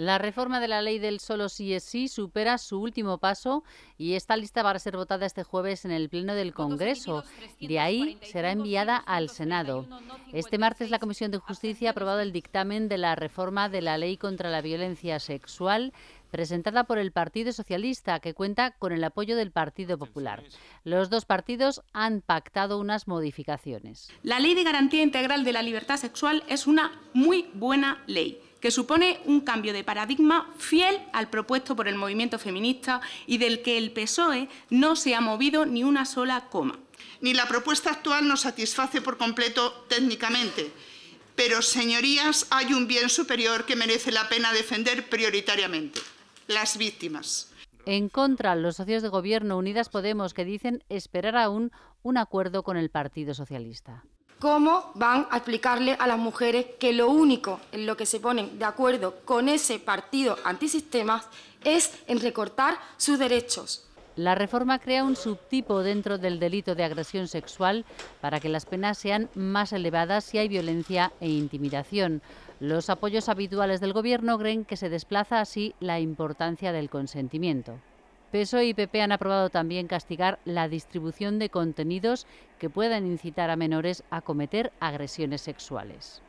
La reforma de la ley del solo sí es sí supera su último paso y está lista para ser votada este jueves en el Pleno del Congreso. De ahí será enviada al Senado. Este martes la Comisión de Justicia ha aprobado el dictamen de la reforma de la ley contra la violencia sexual presentada por el Partido Socialista, que cuenta con el apoyo del Partido Popular. Los dos partidos han pactado unas modificaciones. La Ley de Garantía Integral de la Libertad Sexual es una muy buena ley que supone un cambio de paradigma fiel al propuesto por el movimiento feminista y del que el PSOE no se ha movido ni una sola coma. Ni la propuesta actual nos satisface por completo técnicamente, pero, señorías, hay un bien superior que merece la pena defender prioritariamente, las víctimas. En contra, los socios de gobierno Unidas Podemos que dicen esperar aún un acuerdo con el Partido Socialista. ¿Cómo van a explicarle a las mujeres que lo único en lo que se ponen de acuerdo con ese partido antisistemas es en recortar sus derechos? La reforma crea un subtipo dentro del delito de agresión sexual para que las penas sean más elevadas si hay violencia e intimidación. Los apoyos habituales del Gobierno creen que se desplaza así la importancia del consentimiento. PSOE y PP han aprobado también castigar la distribución de contenidos que puedan incitar a menores a cometer agresiones sexuales.